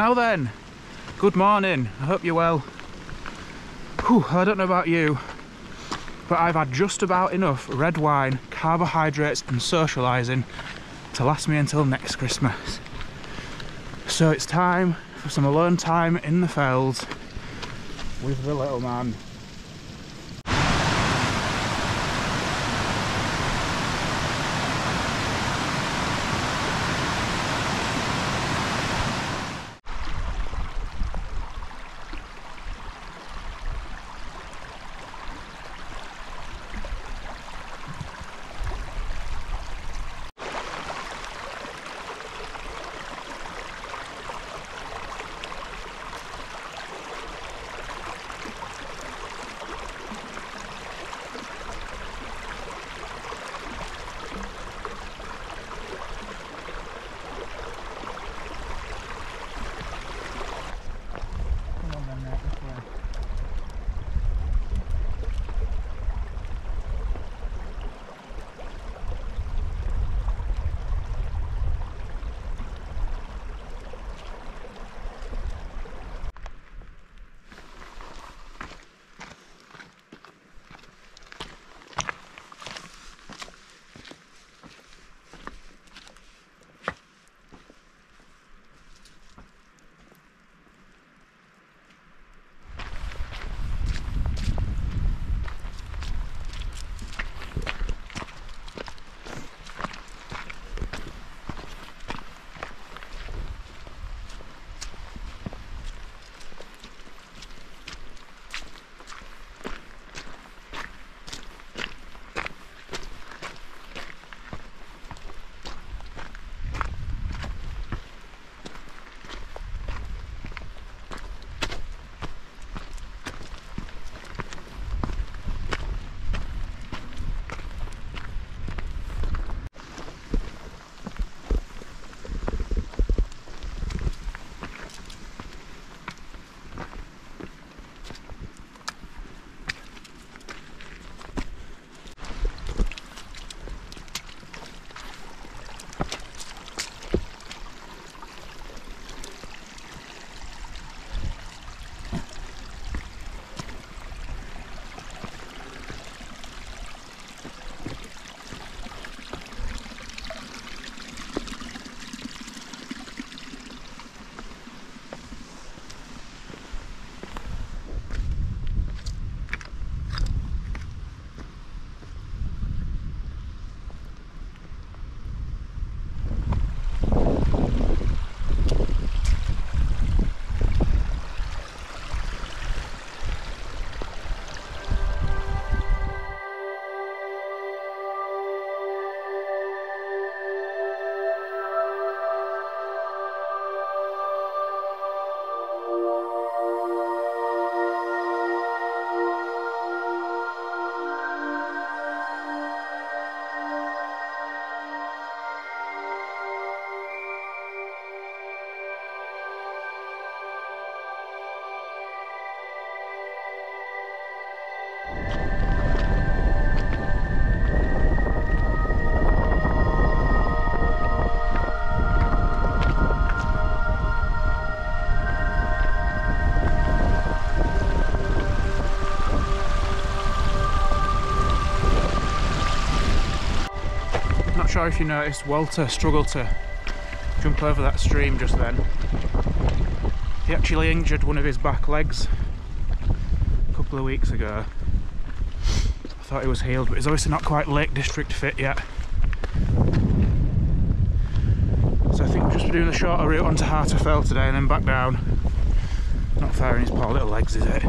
Now then, good morning. I hope you're well. Whew, I don't know about you, but I've had just about enough red wine, carbohydrates, and socialising to last me until next Christmas. So it's time for some alone time in the fells with the little man. Sure if you noticed, Walter struggled to jump over that stream just then. He actually injured one of his back legs a couple of weeks ago. I thought he was healed, but he's obviously not quite Lake District fit yet. So I think we'll just be doing the shorter route onto Harter Fell today and then back down. Not fair his poor little legs, is it?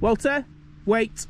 Walter, wait.